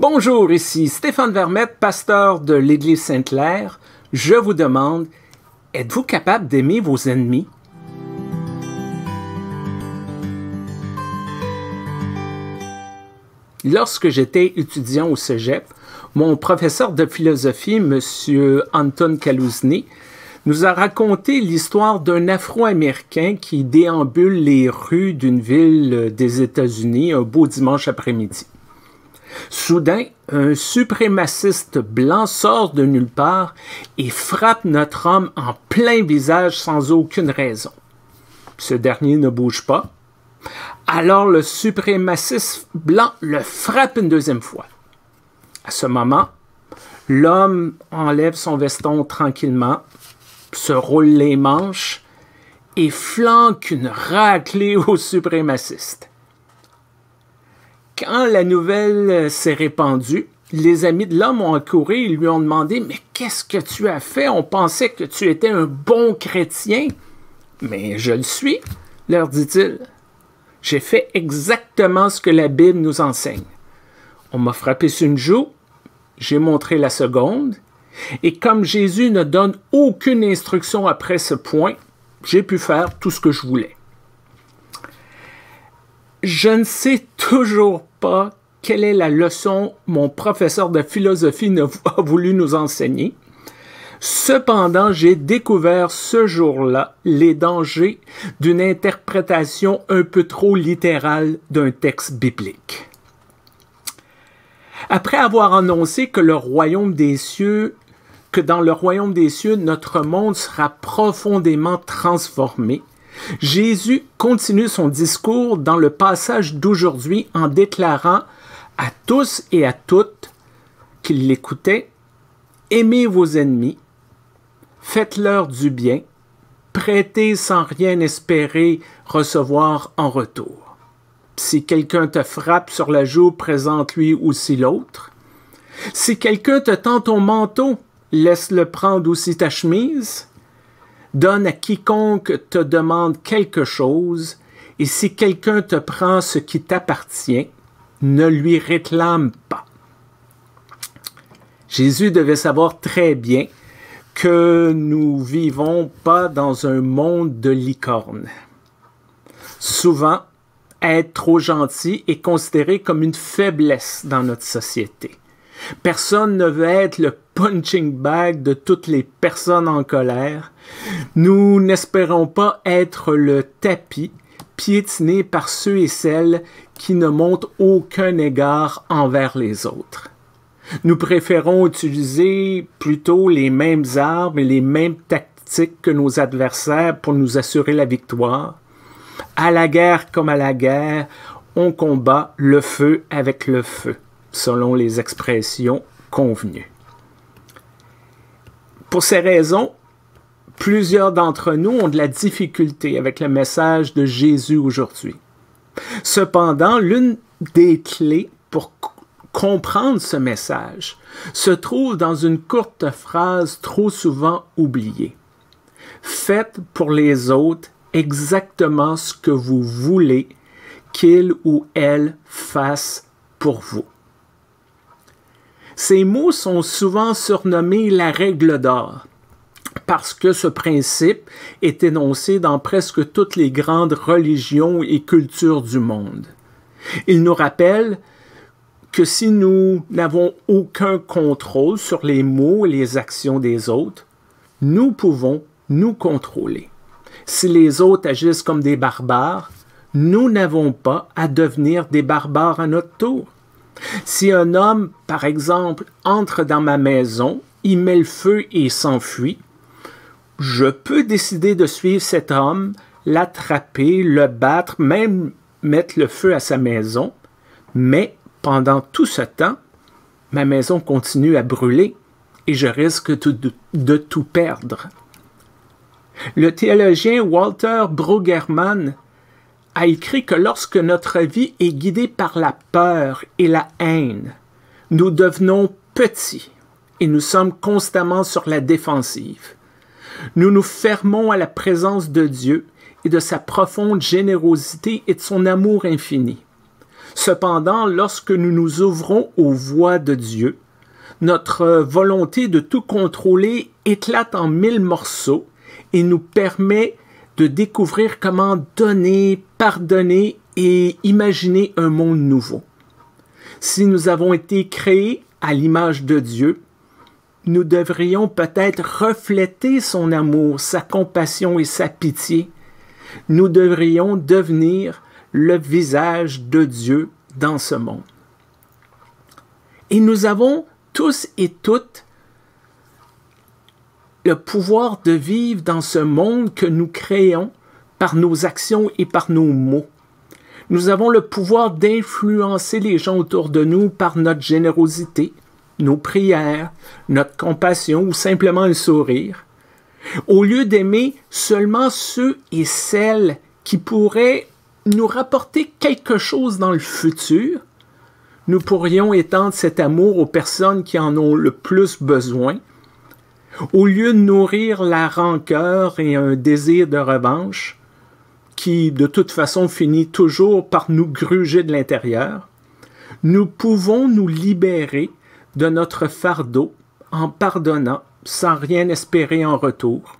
Bonjour, ici Stéphane Vermette, pasteur de l'Église Sainte-Claire. Je vous demande, êtes-vous capable d'aimer vos ennemis? Lorsque j'étais étudiant au cégep, mon professeur de philosophie, M. Anton Kalouzny, nous a raconté l'histoire d'un Afro-Américain qui déambule les rues d'une ville des États-Unis un beau dimanche après-midi. Soudain, un suprémaciste blanc sort de nulle part et frappe notre homme en plein visage sans aucune raison. Ce dernier ne bouge pas. Alors le suprémaciste blanc le frappe une deuxième fois. À ce moment, l'homme enlève son veston tranquillement, se roule les manches et flanque une raclée au suprémaciste. Quand la nouvelle s'est répandue, les amis de l'homme ont accouru et lui ont demandé Mais qu'est-ce que tu as fait? On pensait que tu étais un bon chrétien. Mais je le suis, leur dit-il. J'ai fait exactement ce que la Bible nous enseigne. On m'a frappé sur une joue, j'ai montré la seconde, et comme Jésus ne donne aucune instruction après ce point, j'ai pu faire tout ce que je voulais. Je ne sais toujours pas quelle est la leçon mon professeur de philosophie a voulu nous enseigner. Cependant, j'ai découvert ce jour-là les dangers d'une interprétation un peu trop littérale d'un texte biblique. Après avoir annoncé que le royaume des cieux, que dans le royaume des cieux, notre monde sera profondément transformé, Jésus continue son discours dans le passage d'aujourd'hui en déclarant à tous et à toutes qui l'écoutaient, Aimez vos ennemis, faites-leur du bien, prêtez sans rien espérer recevoir en retour. Si quelqu'un te frappe sur la joue, présente-lui aussi l'autre. Si quelqu'un te tend ton manteau, laisse-le prendre aussi ta chemise. Donne à quiconque te demande quelque chose, et si quelqu'un te prend ce qui t'appartient, ne lui réclame pas. Jésus devait savoir très bien que nous vivons pas dans un monde de licornes. Souvent, être trop gentil est considéré comme une faiblesse dans notre société. Personne ne veut être le punching bag de toutes les personnes en colère. Nous n'espérons pas être le tapis piétiné par ceux et celles qui ne montrent aucun égard envers les autres. Nous préférons utiliser plutôt les mêmes armes et les mêmes tactiques que nos adversaires pour nous assurer la victoire. À la guerre comme à la guerre, on combat le feu avec le feu selon les expressions convenues. Pour ces raisons, plusieurs d'entre nous ont de la difficulté avec le message de Jésus aujourd'hui. Cependant, l'une des clés pour comprendre ce message se trouve dans une courte phrase trop souvent oubliée. Faites pour les autres exactement ce que vous voulez qu'ils ou elles fassent pour vous. Ces mots sont souvent surnommés la règle d'or parce que ce principe est énoncé dans presque toutes les grandes religions et cultures du monde. Il nous rappelle que si nous n'avons aucun contrôle sur les mots et les actions des autres, nous pouvons nous contrôler. Si les autres agissent comme des barbares, nous n'avons pas à devenir des barbares à notre tour. Si un homme, par exemple, entre dans ma maison, y met le feu et s'enfuit, je peux décider de suivre cet homme, l'attraper, le battre, même mettre le feu à sa maison, mais pendant tout ce temps, ma maison continue à brûler et je risque de, tout perdre. Le théologien Walter Brueggemann a écrit que lorsque notre vie est guidée par la peur et la haine, nous devenons petits et nous sommes constamment sur la défensive. Nous nous fermons à la présence de Dieu et de sa profonde générosité et de son amour infini. Cependant, lorsque nous nous ouvrons aux voies de Dieu, notre volonté de tout contrôler éclate en mille morceaux et nous permet de découvrir comment donner, pardonner et imaginer un monde nouveau. Si nous avons été créés à l'image de Dieu, nous devrions peut-être refléter son amour, sa compassion et sa pitié. Nous devrions devenir le visage de Dieu dans ce monde. Et nous avons tous et toutes le pouvoir de vivre dans ce monde que nous créons par nos actions et par nos mots. Nous avons le pouvoir d'influencer les gens autour de nous par notre générosité, nos prières, notre compassion ou simplement un sourire. Au lieu d'aimer seulement ceux et celles qui pourraient nous rapporter quelque chose dans le futur, nous pourrions étendre cet amour aux personnes qui en ont le plus besoin, au lieu de nourrir la rancœur et un désir de revanche, qui de toute façon finit toujours par nous gruger de l'intérieur, nous pouvons nous libérer de notre fardeau en pardonnant sans rien espérer en retour.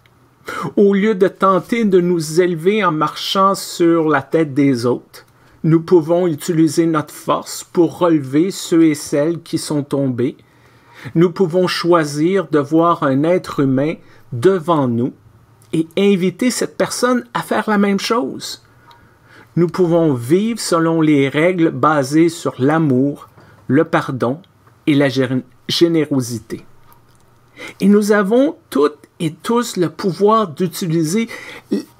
Au lieu de tenter de nous élever en marchant sur la tête des autres, nous pouvons utiliser notre force pour relever ceux et celles qui sont tombés. Nous pouvons choisir de voir un être humain devant nous et inviter cette personne à faire la même chose. Nous pouvons vivre selon les règles basées sur l'amour, le pardon et la générosité. Et nous avons toutes et tous le pouvoir d'utiliser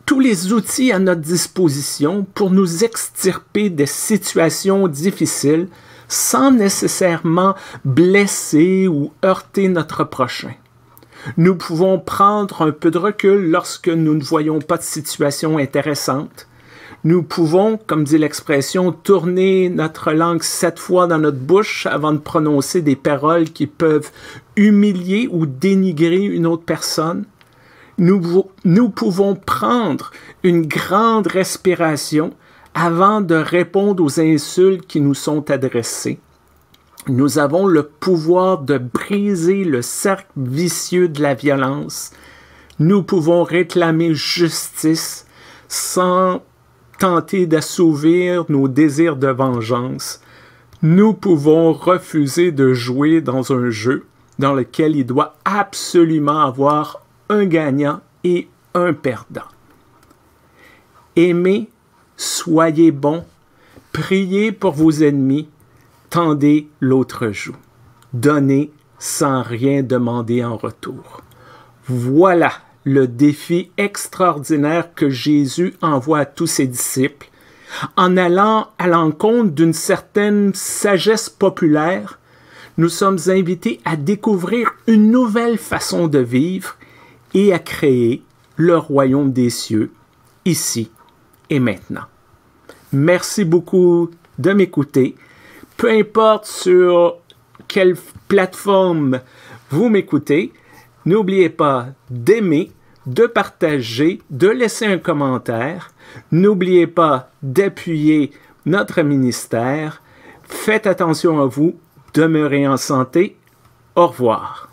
tous les outils à notre disposition pour nous extirper des situations difficiles sans nécessairement blesser ou heurter notre prochain. Nous pouvons prendre un peu de recul lorsque nous ne voyons pas de situation intéressante nous pouvons, comme dit l'expression, tourner notre langue sept fois dans notre bouche avant de prononcer des paroles qui peuvent humilier ou dénigrer une autre personne. Nous, pouvons prendre une grande respiration avant de répondre aux insultes qui nous sont adressées. Nous avons le pouvoir de briser le cercle vicieux de la violence. Nous pouvons réclamer justice sans tenter d'assouvir nos désirs de vengeance, nous pouvons refuser de jouer dans un jeu dans lequel il doit absolument avoir un gagnant et un perdant. Aimez, soyez bons, priez pour vos ennemis, tendez l'autre joue, donnez sans rien demander en retour. Voilà le défi extraordinaire que Jésus envoie à tous ses disciples, en allant à l'encontre d'une certaine sagesse populaire, nous sommes invités à découvrir une nouvelle façon de vivre et à créer le royaume des cieux, ici et maintenant. Merci beaucoup de m'écouter. Peu importe sur quelle plateforme vous m'écoutez, N'oubliez pas d'aimer, de partager, de laisser un commentaire. N'oubliez pas d'appuyer notre ministère. Faites attention à vous. Demeurez en santé. Au revoir.